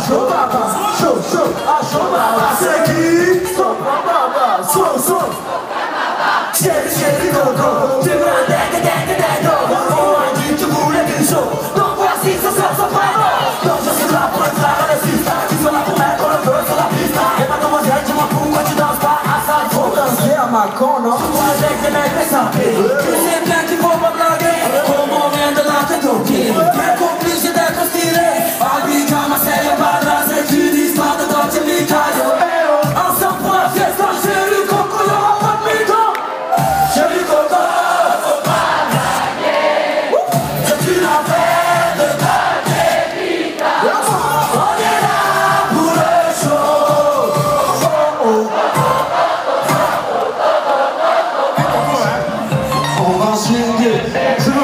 Chama seguir, sou bababa, sou, sou Cheiro, cheiro de cocô Segura, deca, deca, deca Com a gente, mulher que show Não vou assim, sou seu safado Não já se lá por entrar, necessita Que sou lá pro meco, eu sou lá pista Remata uma gente, uma pulga de dança Pra assar de fogo Dancei a macona Sua gente, né, quer saber Que sempre que クソ!